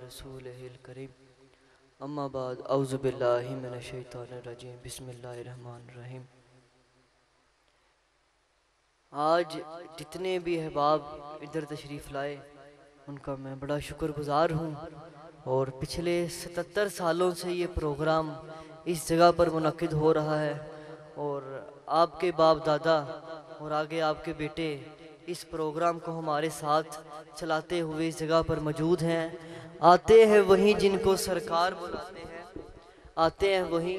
रसूल करीम अम्माबाद अउज़बिल्लिमिनशैतानरजीम बिस्मिल्लाहिर्रहमानिर्रहीम आज जितने भी अहबाब इधर तशरीफ़ लाए उनका मैं बड़ा शुक्रगुज़ार हूँ और पिछले सतहत्तर सालों से ये प्रोग्राम इस जगह पर मुनद हो रहा है और आपके बाप दादा और आगे आपके बेटे इस प्रोग्राम को हमारे साथ चलाते हुए इस जगह पर मौजूद हैं। आते हैं वहीं जिनको सरकार बुलाते हैं। आते हैं वहीं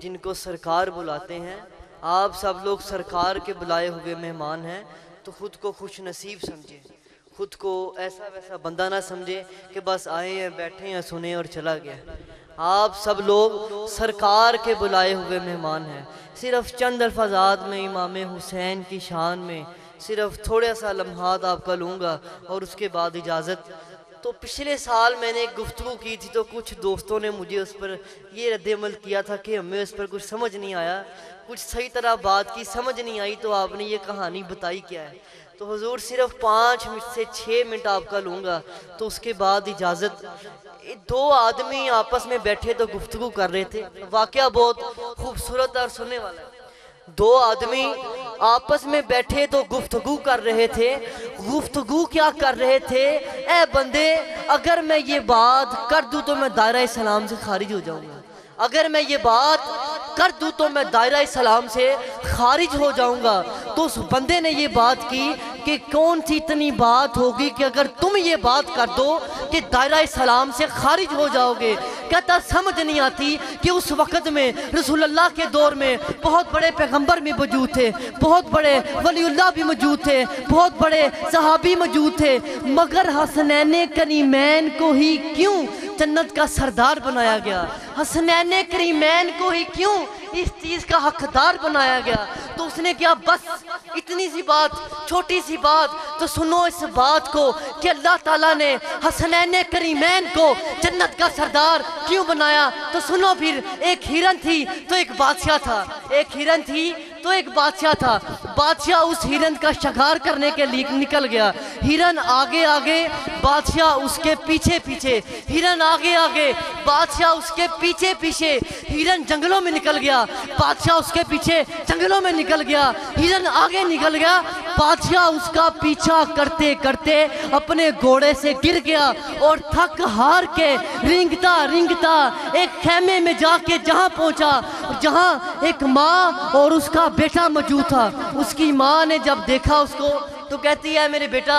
जिनको सरकार बुलाते हैं। आप सब लोग सरकार के बुलाए हुए मेहमान हैं तो खुद को खुश नसीब समझें। खुद को ऐसा वैसा बंदा ना समझे कि बस आए हैं, बैठे हैं, सुने और चला गया। आप सब लोग सरकार के बुलाए हुए मेहमान हैं। सिर्फ़ चंद अल्फाजात में, इमाम हुसैन की शान में सिर्फ़ थोड़ा सा लम्हात आपका लूँगा और उसके बाद इजाज़त। तो पिछले साल मैंने एक गुफ्तु की थी तो कुछ दोस्तों ने मुझे उस पर ये रद्दमल किया था कि हमें उस पर कुछ समझ नहीं आया, कुछ सही तरह बात की समझ नहीं आई तो आपने ये कहानी बताई क्या है? तो हजूर, सिर्फ़ पाँच मिनट से छः मिनट आपका लूँगा तो उसके बाद इजाज़त। दो आदमी आपस में बैठे तो गुफ्तु कर रहे थे वाक़ बहुत खूबसूरत और सुनने वाला दो आदमी आपस में बैठे तो गुफ्तगु कर रहे थे। गुफ्तगु क्या कर रहे थे? ए बंदे, अगर मैं ये बात कर दूँ तो मैं दायरा सलाम से खारिज हो जाऊँगा। अगर मैं ये बात कर दूँ तो मैं दायरा सलाम से खारिज हो जाऊँगा। तो उस बंदे ने ये बात की कि कौन सी इतनी बात होगी कि अगर तुम ये बात कर दो कि दायरा सलाम से खारिज हो जाओगे कहता समझ नहीं आती कि उस वक़्त में, रसूलुल्लाह के दौर में बहुत बड़े पैगंबर भी मौजूद थे, बहुत बड़े वलीउल्लाह भी मौजूद थे, बहुत बड़े सहाबी मौजूद थे, मगर हसनैन कनीमैन को ही क्यों जन्नत का सरदार बनाया गया। हसनैन करीमैन को ही क्यों इस चीज़ का हकदार बनाया गया? तो उसने क्या बस, इतनी सी बात, छोटी सी बात तो सुनो इस बात को कि अल्लाह ताला ने हसनैन करीमैन को जन्नत का सरदार क्यों बनाया? तो सुनो फिर, एक हिरन थी तो एक बादशाह था। एक हिरन थी तो एक बादशाह था। बादशाह उस हिरन का शिकार करने के लिए निकल गया। हिरन आगे आगे, बादशाह उसके पीछे पीछे। हिरन आगे आगे, बादशाह उसके पीछे पीछे। हिरन जंगलों में निकल गया। बादशाह उसके पीछे जंगलों में निकल गया। हिरन आगे निकल गया। बादशाह उसका पीछा करते करते अपने घोड़े से गिर गया। और थक हार के रिंगता रिंगता एक खेमे में जाके जहाँ पहुँचा, जहाँ एक माँ और उसका बेटा मौजूद था। उसकी माँ ने जब देखा उसको तो कहती है, मेरे बेटा,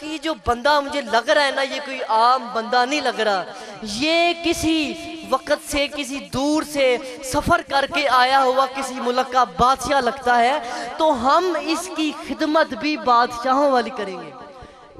कि जो बंदा मुझे लग रहा है ना, ये कोई आम बंदा नहीं लग रहा। ये किसी वक्त से, किसी दूर से सफ़र करके आया हुआ किसी मुल्क का बादशाह लगता है। तो हम इसकी खिदमत भी बादशाहों वाली करेंगे।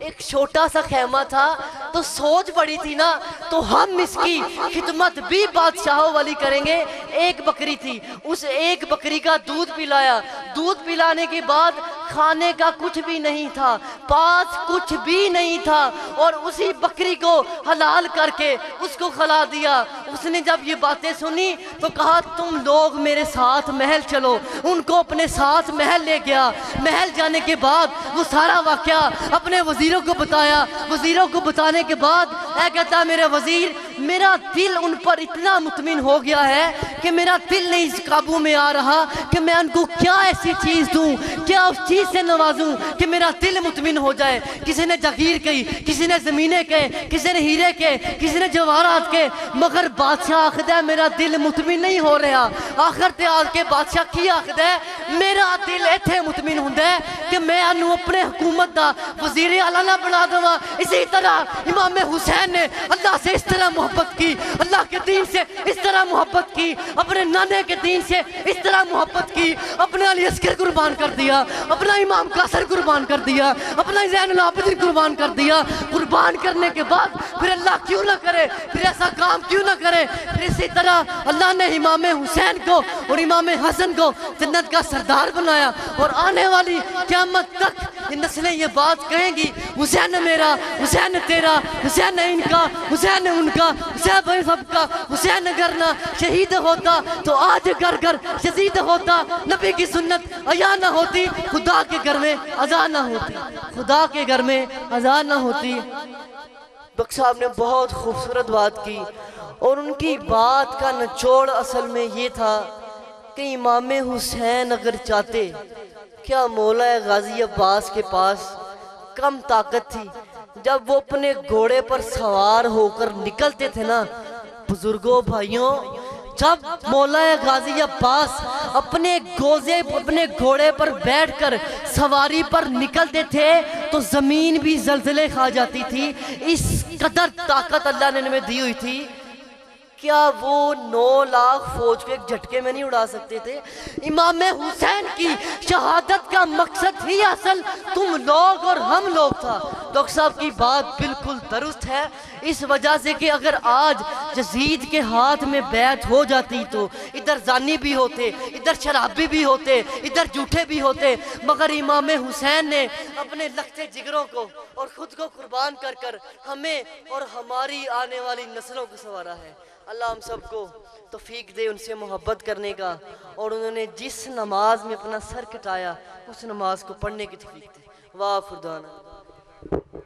एक छोटा सा खेमा था तो सोच पड़ी थी ना तो हम इसकी खिदमत भी बादशाहों वाली करेंगे। एक बकरी थी, उस एक बकरी का दूध पिलाया। दूध पिलाने के बाद खाने का कुछ भी नहीं था, पास कुछ भी नहीं था, और उसी बकरी को हलाल करके उसको खिला दिया। उसने जब ये बातें सुनी तो कहा, तुम लोग मेरे साथ महल चलो। उनको अपने साथ महल ले गया। महल जाने के बाद वो सारा वाक्य अपने वजीरों को बताया। वजीरों को बताने के बाद कहता मेरे वज़ीर, मेरा दिल उन पर इतना मुतमिन हो गया है कि मेरा दिल नहीं इस काबू में आ रहा कि मैं उनको क्या ऐसी चीज़ दूँ, क्या उस चीज़ से नवाजूं कि मेरा दिल मुतमिन हो जाए। किसी ने जगीर कही, किसी ने ज़मीने के किसी ने हीरे के किसी ने जवाहरात के मगर बादशाह आखद मेरा दिल मुतमिन नहीं हो रहा। आखिर ते के बादशाह की आखद? है मेरा दिल इतने मुतमिन होंगे कि मैं अनु अपने हुकूमत का वज़ीर आला ना बना देवा। इसी तरह इमाम हुसैन ने अल्लाह से इस तरह मोहब्बत की, अल्लाह के दीन से इस तरह मोहब्बत की। अपने नाने के दीन से इस तरह मोहब्बत की, अपने अली अस्कर कुर्बान कर दिया, अपना इमाम कासर कुर्बान कर दिया, अपना जैन आबदीन कुर्बान कर दिया। कुर्बान करने के बाद फिर अल्लाह क्यों ना करे? फिर ऐसा काम क्यों ना करे? फिर इसी तरह अल्लाह ने इमाम हुसैन को और इमाम हसन को जन्नत का सरदार बनाया। और आने वाली क्यामत तक नस्लें, ये बात कहेंगी, हुसैन मेरा, हुसैन तेरा, हुसैन इनका, हुसैन उनका, हुसैन भाई सबका हुसैन अगर ना शहीद होता तो आज घर घर शहीद होता। नबी की सुन्नत अया ना होती, खुदा के घर में अजा ना होती, खुदा के घर में अजा ना होती। बख्श साहब ने बहुत खूबसूरत बात की और उनकी बात का नचोड़ असल में ये था कि इमाम हुसैन अगर चाहते, क्या मौला गाजी अब्बास के पास कम ताकत थी? जब वो अपने घोड़े पर सवार होकर निकलते थे ना, बुज़ुर्गों, भाइयों, जब मौला गाजी अब्बास अपने गोजे, अपने घोड़े पर बैठकर सवारी पर निकलते थे तो ज़मीन भी जलजले खा जाती थी। इस कदर ताकत अल्लाह ने इनमें दी हुई थी। क्या वो नौ लाख फौज को एक झटके में नहीं उड़ा सकते थे? इमाम हुसैन की शहादत का मकसद ही असल, तुम लोग और हम लोग था। डॉक्टर साहब की बात बिल्कुल दुरुस्त है। इस वजह से कि अगर आज जजीद के हाथ में बैत हो जाती तो इधर जानी भी होते, इधर शराबी भी होते, इधर जूठे भी होते। मगर इमाम हुसैन ने अपने लखते जिगरों को और खुद को कुर्बान कर कर हमें और हमारी आने वाली नस्लों को संवारा है। अल्लाह हम सबको तोफीक दे उनसे मोहब्बत करने का और उन्होंने जिस नमाज़ में अपना सर कटाया, उस नमाज़ को पढ़ने की तोफीक दे। वाह खुदाना